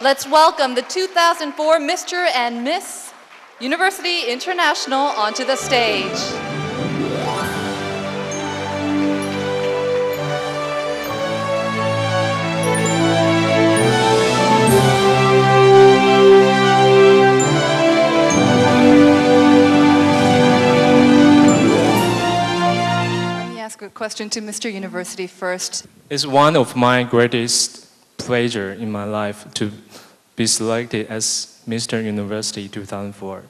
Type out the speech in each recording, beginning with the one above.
Let's welcome the 2004 Mr. and Miss University International onto the stage. Question to Mr. University first. It's one of my greatest pleasure in my life to be selected as Mr. University 2004.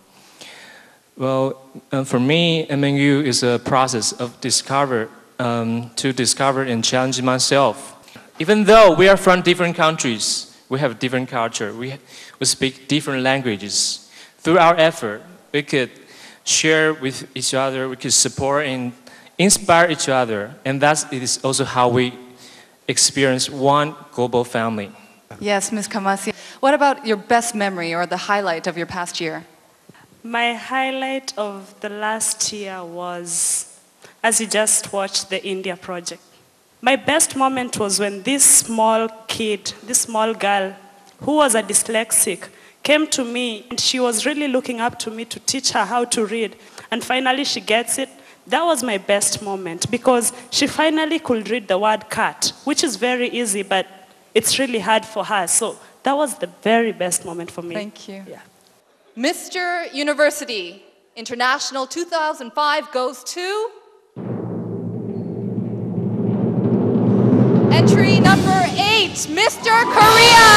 Well, uh, for me, MMU is a process of discover um, to discover and challenge myself. Even though we are from different countries, we have different culture, we, we speak different languages. Through our effort, we could share with each other, we could support and inspire each other, and that is also how we experience one global family. Yes, Ms. Kamasi. What about your best memory or the highlight of your past year? My highlight of the last year was as you just watched the India project. My best moment was when this small kid, this small girl, who was a dyslexic, came to me and she was really looking up to me to teach her how to read. And finally she gets it. That was my best moment because she finally could read the word cat, which is very easy, but it's really hard for her. So that was the very best moment for me. Thank you. Yeah. Mr. University International 2005 goes to entry number eight, Mr. Korea.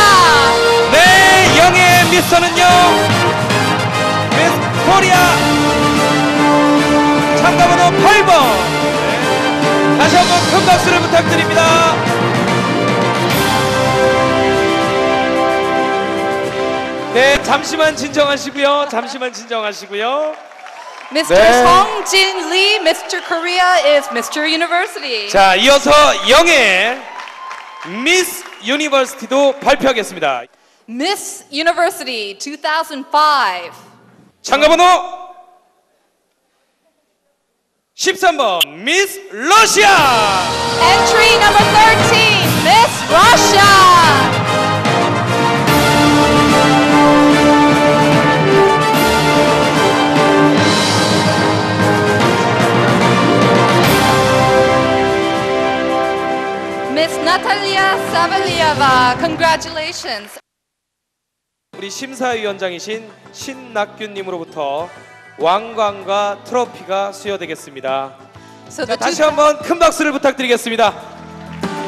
네, 영의 미스터는요. 미스 코리아 참가번호 8번. 네. 다시 한번 큰 박수를 부탁드립니다. 네, 잠시만 진정하시고요. 잠시만 진정하시고요. Mr. 네. Song Jin Lee, Mr. Korea is Mr. University. 자, 이어서 영의 미스 유니버시티도 발표하겠습니다. Miss University 2005. 참가번호 13번 미스 러시아 Entry number 13, Miss Russia. Miss Natalia Savalieva, congratulations. 우리 심사위원장이신 신낙균님으로부터 왕관과 트로피가 수여되겠습니다. So 자, the, 다시 two, 한번 큰 박수를 부탁드리겠습니다.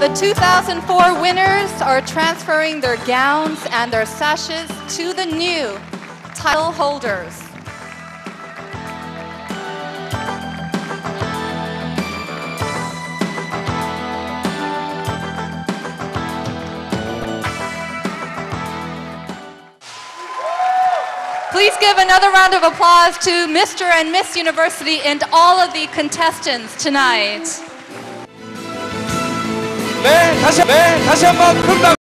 the 2004 winners are transferring their gowns and their sashes to the new title holders. Please give another round of applause to Mr. and Miss University and all of the contestants tonight. 네, 다시 네, 다시 한번 큰 박수.